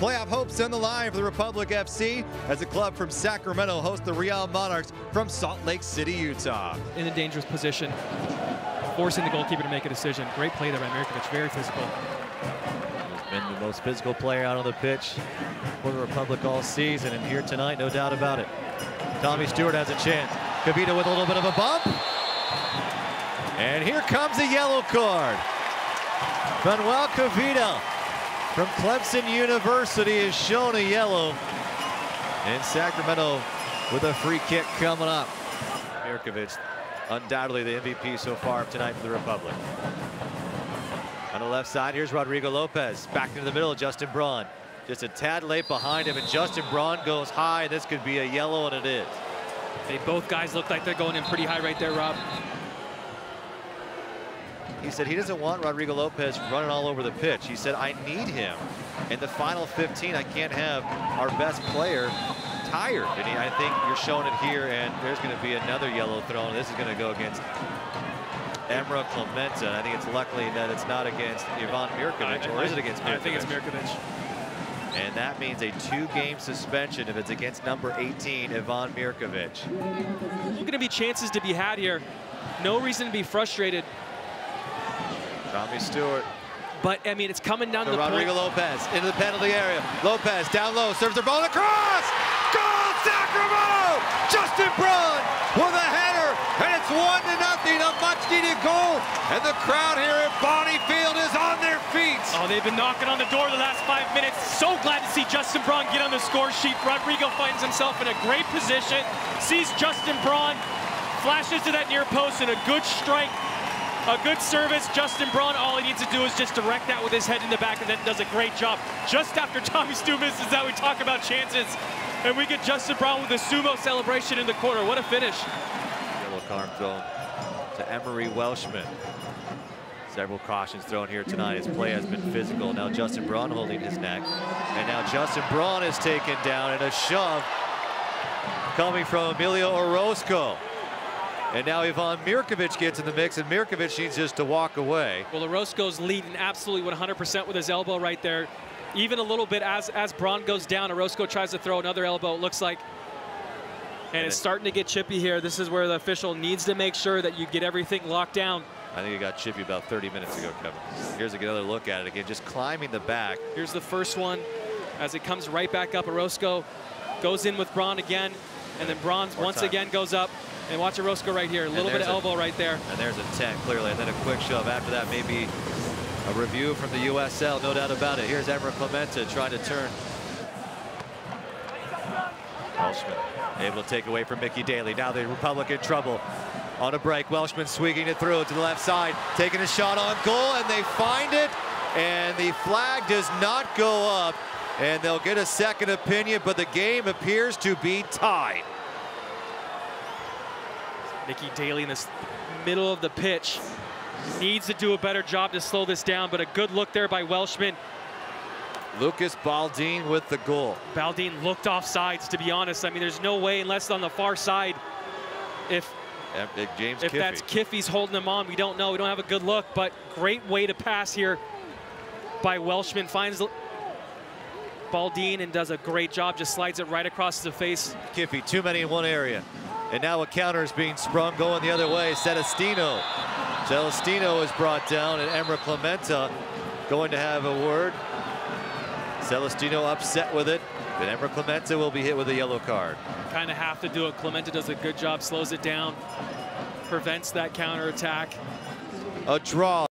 Playoff hopes on the line for the Republic FC as the club from Sacramento hosts the Real Monarchs from Salt Lake City, Utah. In a dangerous position, forcing the goalkeeper to make a decision. Great play there by Mirkovic, very physical. He's been the most physical player out on the pitch for the Republic all season, and here tonight, no doubt about it. Tommy Stewart has a chance. Kavita with a little bit of a bump. And here comes a yellow card. Manuel Kavita from Clemson University is shown a yellow. And Sacramento with a free kick coming up. Mirkovic, undoubtedly the MVP so far tonight for the Republic. On the left side, here's Rodrigo Lopez. Back into the middle, Justin Braun. Just a tad late behind him, and Justin Braun goes high. This could be a yellow, and it is. They both guys look like they're going in pretty high right there, Rob. He said he doesn't want Rodrigo Lopez running all over the pitch. He said, I need him. In the final 15, I can't have our best player tired. And he, I think you're showing it here, and there's going to be another yellow thrown. This is going to go against Emrah Klimenta. I think it's luckily that it's not against Ivan Mirkovic, or is it against Mirkovic? I think it's Mirkovic. And that means a two-game suspension if it's against number 18, Ivan Mirkovic. Going to be chances to be had here. No reason to be frustrated. Tommy Stewart. But, I mean, it's coming down to, to the Rodrigo point. Lopez into the penalty area. Lopez down low, serves the ball across! Goal, Sacramento! Justin Braun with a header, and it's one to nothing, a much-needed goal. And the crowd here at Bonney Field is on their feet. Oh, they've been knocking on the door the last five minutes. So glad to see Justin Braun get on the score sheet. Rodrigo finds himself in a great position, sees Justin Braun, flashes to that near post, and a good strike a good service. Justin Braun, all he needs to do is just direct that with his head in the back and then does a great job. Just after Tommy Stu misses that, we talk about chances. And we get Justin Braun with a sumo celebration in the corner. What a finish. Yellow card thrown to Emery Welshman. Several cautions thrown here tonight. His play has been physical. Now Justin Braun holding his neck. And now Justin Braun is taken down and a shove coming from Emilio Orozco. And now Ivan Mirkovic gets in the mix, and Mirkovic needs just to walk away. Well, Orozco's leading absolutely 100% with his elbow right there. Even a little bit as, as Braun goes down, Orozco tries to throw another elbow, it looks like. And it's starting to get chippy here. This is where the official needs to make sure that you get everything locked down. I think it got chippy about 30 minutes ago, Kevin. Here's another look at it again, just climbing the back. Here's the first one as it comes right back up. Orozco goes in with Braun again, and then Braun once time. again goes up. And watch Orozco right here. A little bit of elbow a, right there. And there's a 10 clearly. And then a quick shove. After that, maybe a review from the USL. No doubt about it. Here's Emrah Klimenta trying to turn. Welshman able to take away from Mickey Daly. Now the Republic in trouble. On a break, Welshman swinging it through to the left side, taking a shot on goal, and they find it. And the flag does not go up. And they'll get a second opinion, but the game appears to be tied. Mickey Daly in this middle of the pitch needs to do a better job to slow this down, but a good look there by Welshman. Lucas Baldin with the goal. Baldin looked off sides, to be honest. I mean, there's no way, unless on the far side, if James if that's Kiffe's holding him on, we don't know. We don't have a good look, but great way to pass here by Welshman. Finds Baldin and does a great job, just slides it right across the face. Kiffe, too many in one area. And now a counter is being sprung going the other way. Celestino. Celestino is brought down and Emrah Klimenta going to have a word. Celestino upset with it. But Emrah Klimenta will be hit with a yellow card. Kind of have to do it. Klimenta does a good job, slows it down, prevents that counter attack. A draw.